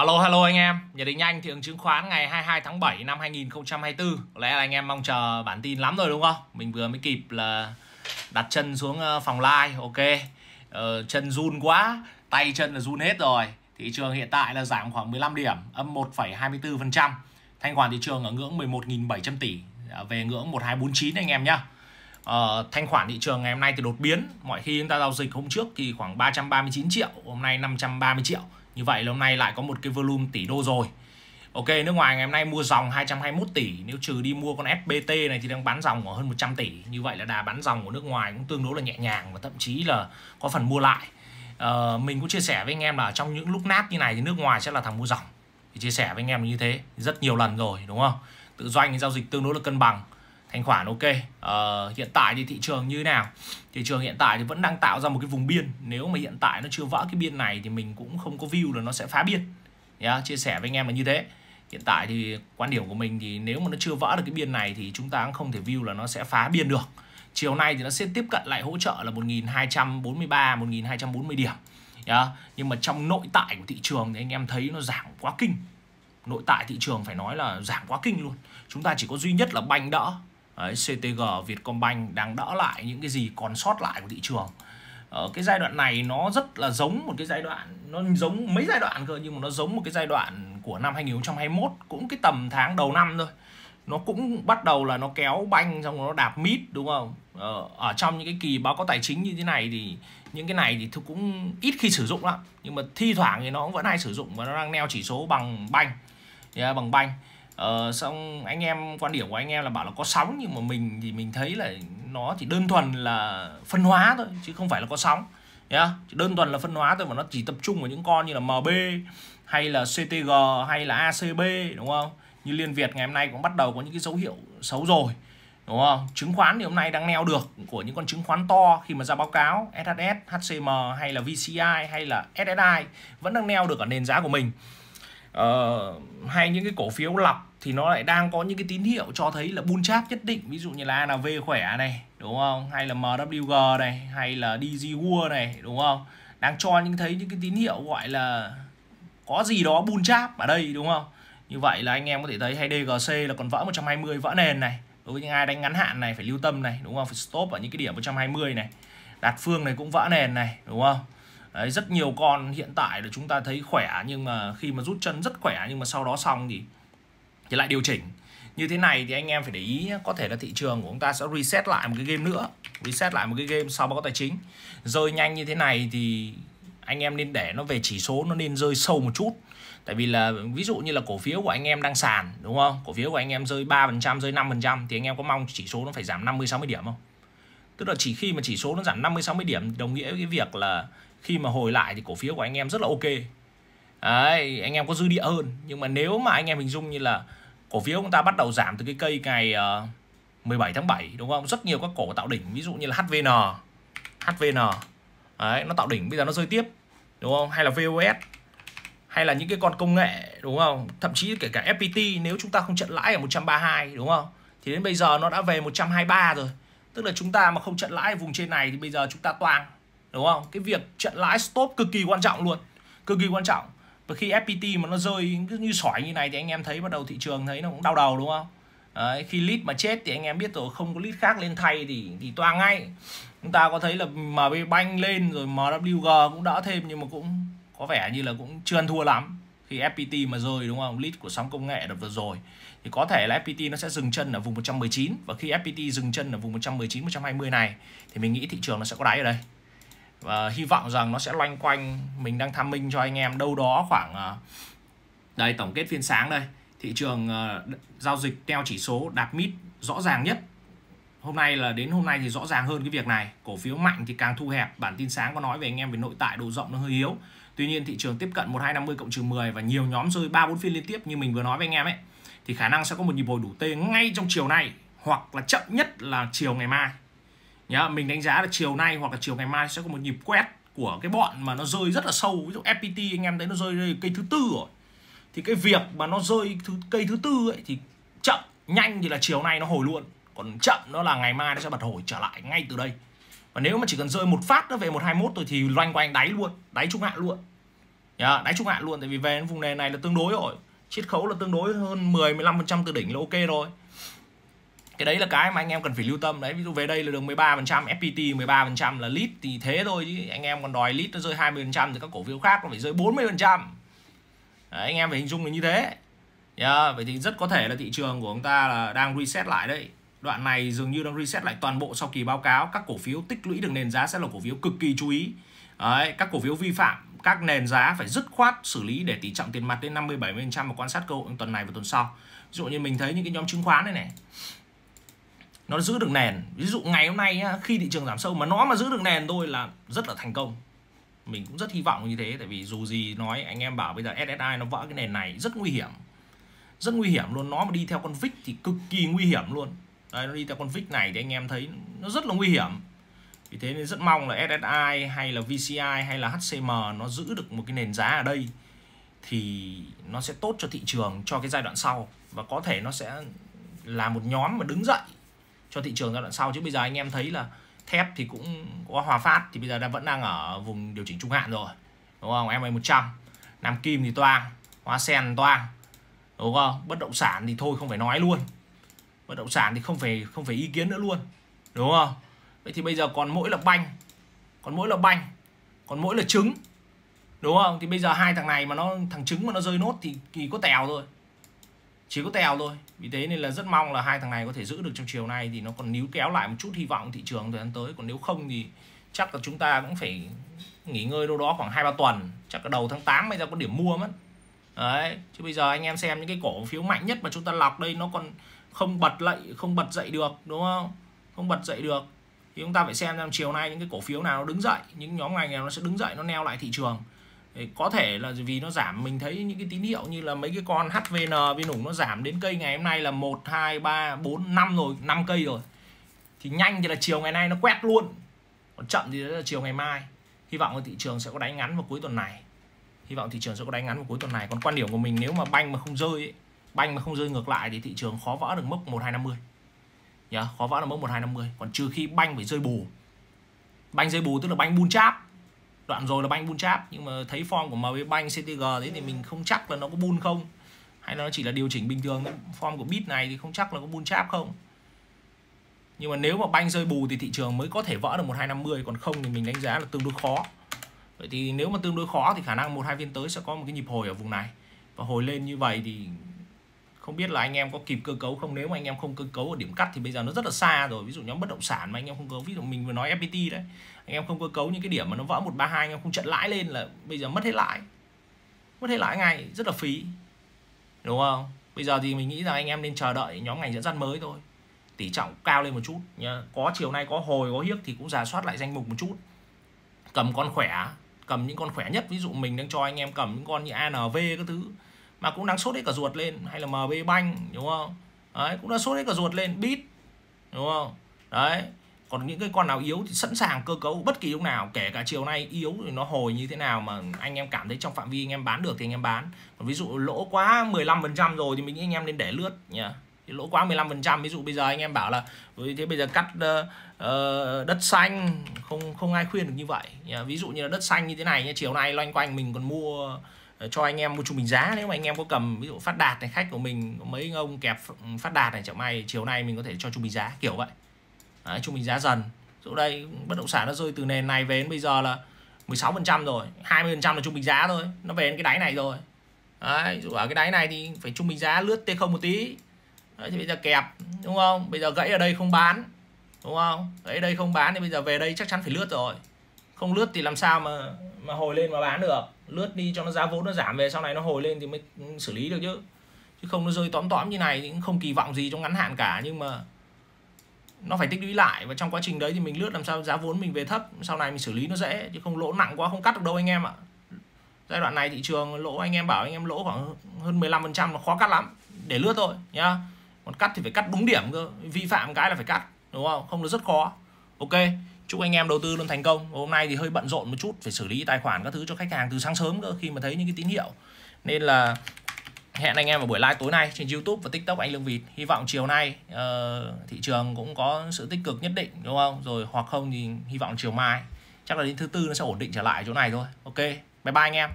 Alo hello anh em, nhận định nhanh thị trường chứng khoán ngày 22 tháng 7 năm 2024. Có lẽ là anh em mong chờ bản tin lắm rồi đúng không? Mình vừa mới kịp là đặt chân xuống ờ, phòng live, ok. Ờ, chân run quá, tay chân là run hết rồi. Thị trường hiện tại là giảm khoảng 15 điểm, âm 1,24%. Thanh khoản thị trường ở ngưỡng 11.700 tỷ, à, về ngưỡng 1249 anh em nhá. Ờ, thanh khoản thị trường ngày hôm nay thì đột biến. Mọi khi chúng ta giao dịch hôm trước thì khoảng 339 triệu, hôm nay 530 triệu như vậy là hôm nay lại có một cái volume tỷ đô rồi. Ok nước ngoài ngày hôm nay mua dòng 221 tỷ. Nếu trừ đi mua con FBT này thì đang bán dòng ở hơn 100 tỷ. Như vậy là đà bán dòng của nước ngoài cũng tương đối là nhẹ nhàng Và thậm chí là có phần mua lại. À, Mình cũng chia sẻ với anh em là trong những lúc nát như này thì nước ngoài sẽ là thằng mua dòng. Thì Chia sẻ với anh em như thế rất nhiều lần rồi đúng không? Tự doanh giao dịch tương đối là cân bằng thanh khoản ok. Uh, hiện tại thì thị trường như thế nào? Thị trường hiện tại thì vẫn đang tạo ra một cái vùng biên. Nếu mà hiện tại nó chưa vỡ cái biên này thì mình cũng không có view là nó sẽ phá biên. Yeah, chia sẻ với anh em là như thế. Hiện tại thì quan điểm của mình thì nếu mà nó chưa vỡ được cái biên này thì chúng ta cũng không thể view là nó sẽ phá biên được. Chiều nay thì nó sẽ tiếp cận lại hỗ trợ là 1243 1240 điểm. Yeah. nhưng mà trong nội tại của thị trường thì anh em thấy nó giảm quá kinh. Nội tại thị trường phải nói là giảm quá kinh luôn. Chúng ta chỉ có duy nhất là banh đỡ. Đấy, CTG Vietcombank đang đỡ lại những cái gì còn sót lại của thị trường. Ở cái giai đoạn này nó rất là giống một cái giai đoạn nó giống mấy giai đoạn cơ nhưng mà nó giống một cái giai đoạn của năm 2021 cũng cái tầm tháng đầu năm thôi. Nó cũng bắt đầu là nó kéo banh xong nó đạp mít đúng không? Ờ, ở trong những cái kỳ báo cáo tài chính như thế này thì những cái này thì cũng ít khi sử dụng lắm. Nhưng mà thi thoảng thì nó vẫn hay sử dụng và nó đang neo chỉ số bằng banh. Yeah, à, bằng banh. Ờ, xong anh em quan điểm của anh em là bảo là có sóng nhưng mà mình thì mình thấy là nó chỉ đơn thuần là phân hóa thôi chứ không phải là có sóng. Yeah. chỉ đơn thuần là phân hóa thôi mà nó chỉ tập trung vào những con như là MB hay là CTG hay là ACB đúng không? Như Liên Việt ngày hôm nay cũng bắt đầu có những cái dấu hiệu xấu rồi đúng không? Chứng khoán thì hôm nay đang neo được của những con chứng khoán to khi mà ra báo cáo SHS, HCM hay là VCI hay là SSI vẫn đang neo được ở nền giá của mình. Uh, hay những cái cổ phiếu lọc thì nó lại đang có những cái tín hiệu cho thấy là bull chap nhất định. Ví dụ như là ANV khỏe này đúng không? Hay là MWG này hay là DG World này đúng không? Đang cho những thấy những cái tín hiệu gọi là có gì đó bull chap ở đây đúng không? Như vậy là anh em có thể thấy hay DGC là còn vỡ 120 vỡ nền này. Đối với những ai đánh ngắn hạn này phải lưu tâm này đúng không? Phải stop ở những cái điểm 120 này. Đạt phương này cũng vỡ nền này đúng không? Đấy, rất nhiều con hiện tại là chúng ta thấy khỏe nhưng mà khi mà rút chân rất khỏe nhưng mà sau đó xong thì thì lại điều chỉnh. Như thế này thì anh em phải để ý có thể là thị trường của chúng ta sẽ reset lại một cái game nữa. Reset lại một cái game sau báo cáo tài chính. Rơi nhanh như thế này thì anh em nên để nó về chỉ số nó nên rơi sâu một chút. Tại vì là ví dụ như là cổ phiếu của anh em đang sàn đúng không? Cổ phiếu của anh em rơi 3% rơi 5% thì anh em có mong chỉ số nó phải giảm 50 60 điểm không? Tức là chỉ khi mà chỉ số nó giảm 50 60 điểm đồng nghĩa với cái việc là khi mà hồi lại thì cổ phiếu của anh em rất là ok. Đấy, anh em có dư địa hơn. Nhưng mà nếu mà anh em hình dung như là cổ phiếu chúng ta bắt đầu giảm từ cái cây ngày ờ, 17 tháng 7 đúng không? Rất nhiều các cổ tạo đỉnh ví dụ như là HVN HVN Đấy, nó tạo đỉnh bây giờ nó rơi tiếp đúng không? Hay là VOS hay là những cái con công nghệ đúng không? Thậm chí kể cả FPT nếu chúng ta không trận lãi ở 132 đúng không? Thì đến bây giờ nó đã về 123 rồi. Tức là chúng ta mà không trận lãi ở vùng trên này thì bây giờ chúng ta toang đúng không? Cái việc trận lãi stop cực kỳ quan trọng luôn cực kỳ quan trọng và khi FPT mà nó rơi cứ như sỏi như này thì anh em thấy bắt đầu thị trường thấy nó cũng đau đầu đúng không? Đấy, khi lít mà chết thì anh em biết rồi không có lít khác lên thay thì thì toang ngay. Chúng ta có thấy là MB banh lên rồi MWG cũng đỡ thêm nhưng mà cũng có vẻ như là cũng chưa ăn thua lắm. Khi FPT mà rơi đúng không? Lít của sóng công nghệ đợt vừa rồi. Thì có thể là FPT nó sẽ dừng chân ở vùng 119 và khi FPT dừng chân ở vùng 119 120 này thì mình nghĩ thị trường nó sẽ có đáy ở đây và hy vọng rằng nó sẽ loanh quanh mình đang tham minh cho anh em đâu đó khoảng à, đây tổng kết phiên sáng đây. Thị trường uh, giao dịch theo chỉ số đạt mít rõ ràng nhất. Hôm nay là đến hôm nay thì rõ ràng hơn cái việc này. Cổ phiếu mạnh thì càng thu hẹp. Bản tin sáng có nói về anh em về nội tại độ rộng nó hơi yếu. Tuy nhiên thị trường tiếp cận 1250 cộng trừ 10 và nhiều nhóm rơi ba bốn phiên liên tiếp như mình vừa nói với anh em ấy thì khả năng sẽ có một nhịp hồi đủ tê ngay trong chiều nay hoặc là chậm nhất là chiều ngày mai nhá mình đánh giá là chiều nay hoặc là chiều ngày mai sẽ có một nhịp quét của cái bọn mà nó rơi rất là sâu. Ví dụ FPT anh em thấy nó rơi cây thứ tư rồi. Thì cái việc mà nó rơi thứ cây thứ tư ấy thì chậm nhanh thì là chiều nay nó hồi luôn. Còn chậm nó là ngày mai nó sẽ bật hồi trở lại ngay từ đây. Và nếu mà chỉ cần rơi một phát nó về 121 rồi thì loanh quanh đáy luôn đáy trung hạn luôn. Yeah, đáy trung hạn luôn tại vì về đến vùng nền này là tương đối rồi. Chiết khấu là tương đối hơn 10 15% từ đỉnh là ok rồi cái đấy là cái mà anh em cần phải lưu tâm đấy. Ví dụ về đây là đường 13% FPT 13% là lít thì thế thôi chứ. Anh em còn đòi lít nó rơi 20% thì các cổ phiếu khác nó phải rơi 40% đấy, anh em phải hình dung là như thế. Yeah, vậy thì rất có thể là thị trường của chúng ta là đang reset lại đấy. Đoạn này dường như đang reset lại toàn bộ sau kỳ báo cáo. Các cổ phiếu tích lũy được nền giá sẽ là cổ phiếu cực kỳ chú ý. Đấy, các cổ phiếu vi phạm các nền giá phải dứt khoát xử lý để tỷ trọng tiền mặt đến 50 70% và quan sát cơ hội tuần này và tuần sau. Ví dụ như mình thấy những cái nhóm chứng khoán này này nó giữ được nền. Ví dụ ngày hôm nay khi thị trường giảm sâu mà nó mà giữ được nền thôi là rất là thành công. Mình cũng rất hy vọng như thế tại vì dù gì nói anh em bảo bây giờ SSI nó vỡ cái nền này rất nguy hiểm. Rất nguy hiểm luôn. Nó mà đi theo con VIX thì cực kỳ nguy hiểm luôn. Đấy, nó đi theo con VIX này thì anh em thấy nó rất là nguy hiểm. Vì thế nên rất mong là SSI hay là VCI hay là HCM nó giữ được một cái nền giá ở đây thì nó sẽ tốt cho thị trường cho cái giai đoạn sau. Và có thể nó sẽ là một nhóm mà đứng dậy cho thị trường giai đoạn sau. Chứ bây giờ anh em thấy là thép thì cũng có hòa phát, thì bây giờ đang vẫn đang ở vùng điều chỉnh trung hạn rồi. Đúng không? Em 100 Nam Kim thì toang Hoa Sen toang. Đúng không? Bất động sản thì thôi, không phải nói luôn. Bất động sản thì không phải không phải ý kiến nữa luôn. Đúng không? Vậy thì bây giờ còn mỗi là banh. Còn mỗi là banh. Còn mỗi là trứng. Đúng không? Thì bây giờ hai thằng này mà nó, thằng trứng mà nó rơi nốt thì kỳ có tèo rồi chỉ có tèo thôi. Vì thế nên là rất mong là hai thằng này có thể giữ được trong chiều nay thì nó còn níu kéo lại một chút hy vọng thị trường thời gian tới. Còn nếu không thì chắc là chúng ta cũng phải nghỉ ngơi đâu đó khoảng hai ba tuần. Chắc là đầu tháng 8 bây giờ có điểm mua mất. Đấy, chứ bây giờ anh em xem những cái cổ phiếu mạnh nhất mà chúng ta lọc đây nó còn không bật lại không bật dậy được, đúng không? Không bật dậy được. Thì chúng ta phải xem trong chiều nay những cái cổ phiếu nào nó đứng dậy, những nhóm ngành nào nó sẽ đứng dậy, nó neo lại thị trường có thể là vì nó giảm mình thấy những cái tín hiệu như là mấy cái con HVN viên ủng nó giảm đến cây ngày hôm nay là 1 2 3 4 5 rồi 5 cây rồi. Thì nhanh thì là chiều ngày nay nó quét luôn. Còn chậm thì là chiều ngày mai. Hy vọng là thị trường sẽ có đánh ngắn vào cuối tuần này. Hy vọng thị trường sẽ có đánh ngắn vào cuối tuần này. Còn quan điểm của mình nếu mà banh mà không rơi ấy, banh mà không rơi ngược lại thì thị trường khó vỡ được mức 1250 nhá khó vỡ được mức 1250 còn trừ khi banh phải rơi bù. Banh rơi bù tức là banh bull cháp đoạn rồi là banh bull cháp nhưng mà thấy form của MB banh CTG đấy thì mình không chắc là nó có bull không. Hay là nó chỉ là điều chỉnh bình thường form của bit này thì không chắc là có bull cháp không. Nhưng mà nếu mà banh rơi bù thì thị trường mới có thể vỡ được 1250 còn không thì mình đánh giá là tương đối khó. Vậy thì nếu mà tương đối khó thì khả năng một hai phiên tới sẽ có một cái nhịp hồi ở vùng này. Và hồi lên như vậy thì không biết là anh em có kịp cơ cấu không? Nếu mà anh em không cơ cấu ở điểm cắt thì bây giờ nó rất là xa rồi. Ví dụ nhóm bất động sản mà anh em không cấu, ví dụ mình vừa nói FPT đấy, anh em không cơ cấu những cái điểm mà nó vỡ một ba hai, anh em không trận lãi lên là bây giờ mất hết lãi. Mất hết lãi ngay, rất là phí. Đúng không? Bây giờ thì mình nghĩ rằng anh em nên chờ đợi nhóm ngành dẫn dắt mới thôi. Tỷ trọng cao lên một chút nhá. Có chiều nay có hồi, có hiếc thì cũng giả soát lại danh mục một chút. Cầm con khỏe, cầm những con khỏe nhất. Ví dụ mình đang cho anh em cầm những con như ANV các thứ mà cũng đang sốt hết cả ruột lên. Hay là MB banh đúng không? Đấy cũng đã sốt hết cả ruột lên. Bit đúng không? Đấy. Còn những cái con nào yếu thì sẵn sàng cơ cấu bất kỳ lúc nào. Kể cả chiều nay yếu thì nó hồi như thế nào mà anh em cảm thấy trong phạm vi anh em bán được thì anh em bán. Còn ví dụ lỗ quá 15% rồi thì mình nghĩ anh em nên để lướt nhá thì lỗ quá 15% ví dụ bây giờ anh em bảo là thế bây giờ cắt uh, đất xanh. Không không ai khuyên được như vậy nhá. ví dụ như là đất xanh như thế này nhá, chiều nay loanh quanh mình còn mua cho anh em một trung bình giá. Nếu mà anh em có cầm ví dụ phát đạt này khách của mình có mấy ông kẹp ừ, phát đạt này chẳng may chiều nay mình có thể cho trung bình giá kiểu vậy. Đấy, trung bình giá dần. Chỗ đây bất động sản nó rơi từ nền này về đến bây giờ là 16% rồi. 20% là trung bình giá thôi. Nó về đến cái đáy này rồi. Đấy, dụ ở cái đáy này thì phải trung bình giá lướt T0 một tí. Đấy, thì bây giờ kẹp đúng không? Bây giờ gãy ở đây không bán đúng không? Gãy ở đây không bán thì bây giờ về đây chắc chắn phải lướt rồi không lướt thì làm sao mà mà hồi lên mà bán được. Lướt đi cho nó giá vốn nó giảm về, sau này nó hồi lên thì mới xử lý được chứ. Chứ không nó rơi tóm tóm như này thì cũng không kỳ vọng gì trong ngắn hạn cả, nhưng mà nó phải tích lũy lại. Và trong quá trình đấy thì mình lướt làm sao giá vốn mình về thấp, sau này mình xử lý nó dễ, chứ không lỗ nặng quá, không cắt được đâu anh em ạ. Giai đoạn này thị trường lỗ, anh em bảo anh em lỗ khoảng hơn 15 phần trăm nó khó cắt lắm, để lướt thôi, nhá. Còn cắt thì phải cắt đúng điểm cơ, vi phạm cái là phải cắt, đúng không? Không, nó rất khó. Ok chúc anh em đầu tư luôn thành công. Hôm nay thì hơi bận rộn một chút phải xử lý tài khoản các thứ cho khách hàng từ sáng sớm cơ khi mà thấy những cái tín hiệu. Nên là hẹn anh em vào buổi live tối nay trên YouTube và TikTok anh Lương Vịt. Hy vọng chiều nay uh, thị trường cũng có sự tích cực nhất định đúng không? Rồi hoặc không thì hy vọng chiều mai chắc là đến thứ tư nó sẽ ổn định trở lại chỗ này thôi. Ok bye bye anh em.